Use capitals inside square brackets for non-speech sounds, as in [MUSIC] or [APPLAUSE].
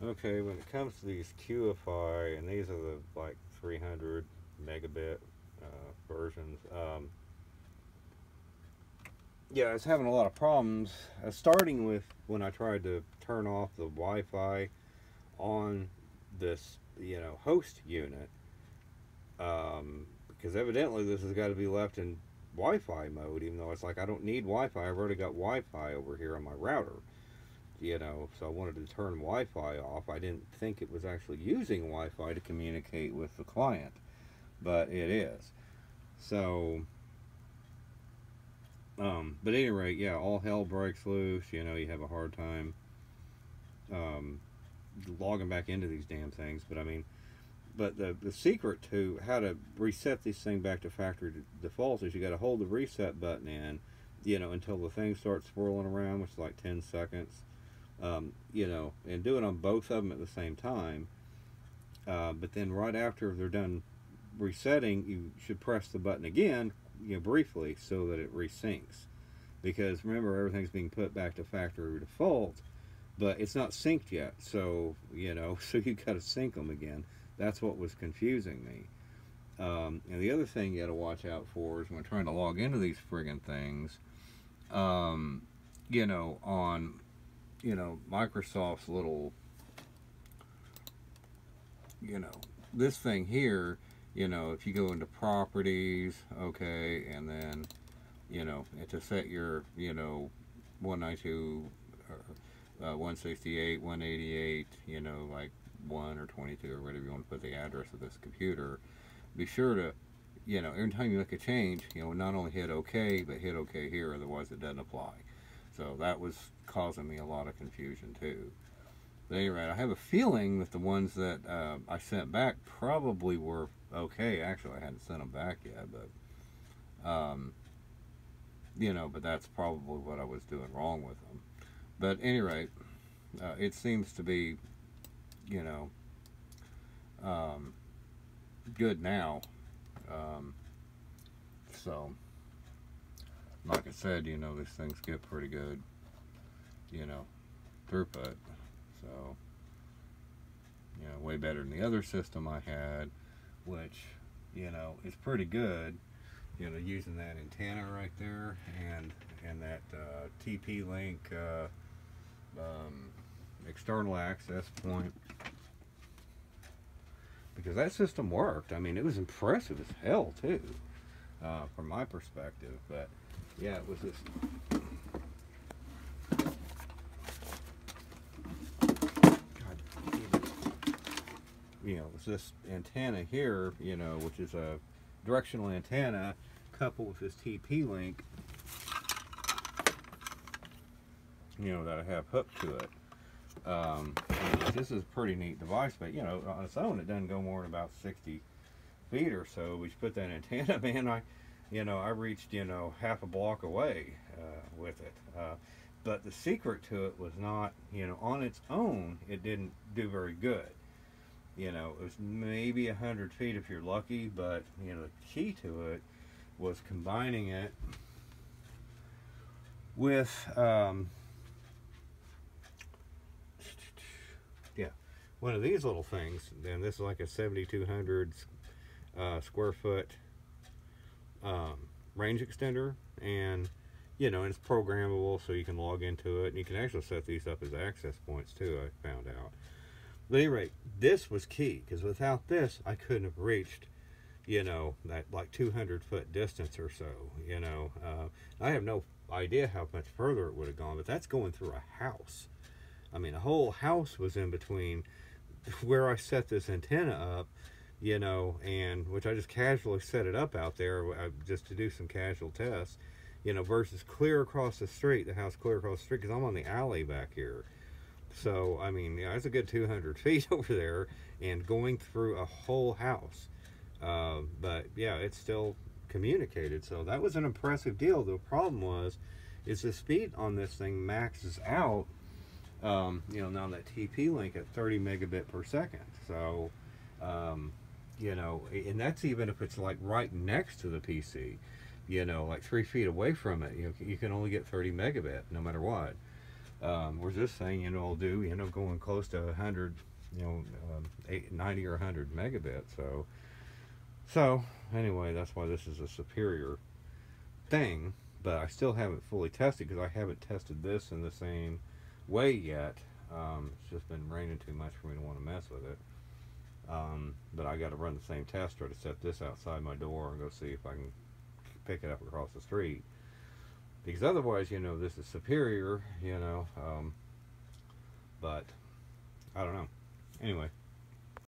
Okay, when it comes to these KuWfi, and these are the like 300 megabit uh, versions, um, yeah, was having a lot of problems. Uh, starting with when I tried to turn off the Wi-Fi on this, you know, host unit, um, because evidently this has got to be left in Wi-Fi mode, even though it's like I don't need Wi-Fi. I've already got Wi-Fi over here on my router, you know. So I wanted to turn Wi-Fi off. I didn't think it was actually using Wi-Fi to communicate with the client, but it is. So um, but at any rate, yeah, all hell breaks loose. You know, you have a hard time um, logging back into these damn things. But I mean, but the the secret to how to reset this thing back to factory defaults is you got to hold the reset button in, you know, until the thing starts swirling around, which is like 10 seconds. Um, you know, and do it on both of them at the same time. Uh, but then right after they're done resetting, you should press the button again you know, briefly so that it resyncs. Because remember, everything's being put back to factory default, but it's not synced yet. So, you know, [LAUGHS] so you got to sync them again. That's what was confusing me. Um, and the other thing you got to watch out for is when trying to log into these friggin' things, um, you know, on, you know, Microsoft's little, you know, this thing here, you know, if you go into properties, okay, and then, you know, to set your, you know, 192, uh, 168, 188, you know, like 1 or 22 or whatever you want to put the address of this computer, be sure to, you know, every time you make a change, you know, not only hit OK, but hit OK here, otherwise it doesn't apply. So that was causing me a lot of confusion too. But anyway, I have a feeling that the ones that uh, I sent back probably were okay. Actually, I hadn't sent them back yet, but um, you know, but that's probably what I was doing wrong with them. But any rate, uh, it seems to be, you know, um, good now. Um, so, like I said, you know, these things get pretty good, you know, throughput. So, you know, way better than the other system I had, which, you know, is pretty good. You know, using that antenna right there and and that uh, TP-Link uh, um, external access point because that system worked. I mean, it was impressive as hell too, uh, from my perspective. But yeah, it was this you know, it's this antenna here, you know, which is a directional antenna coupled with this TP-Link, you know, that I have hooked to it. Um, this is a pretty neat device, but, you know, on its own, it doesn't go more than about 60 feet or so. We put that [LAUGHS] antenna, man, I, you know, I reached, you know, half a block away uh, with it. Uh, but the secret to it was not, you know, on its own, it didn't do very good you know, it was maybe a hundred feet if you're lucky, but you know, the key to it was combining it with um, yeah, one of these little things. Then this is like a 7,200 uh, square foot um, range extender, and you know, and it's programmable, so you can log into it, and you can actually set these up as access points too. I found out. But anyway, this was key because without this, I couldn't have reached, you know, that like 200 foot distance or so. You know, uh, I have no idea how much further it would have gone, but that's going through a house. I mean, a whole house was in between [LAUGHS] where I set this antenna up, you know, and which I just casually set it up out there uh, just to do some casual tests, you know, versus clear across the street, the house clear across the street, because I'm on the alley back here so, I mean, yeah, it's a good 200 [LAUGHS] feet over there and going through a whole house. Uh, but yeah, it's still communicated. So that was an impressive deal. The problem was, is the speed on this thing maxes out, um, you know, now that TP-Link at 30 megabit per second. So, um, you know, and that's even if it's like right next to the PC, you know, like three feet away from it, you, know, you can only get 30 megabit no matter what. Um, this thing, you know, will do, you know, going close to 100, you know, um, eight, 90 or 100 megabit. So, so anyway, that's why this is a superior thing. But I still haven't fully tested because I haven't tested this in the same way yet. Um, it's just been raining too much for me to want to mess with it. Um, but I got to run the same test, try to set this outside my door and go see if I can pick it up across the street. Because otherwise, you know, this is superior, you know. Um, but I don't know. Anyway,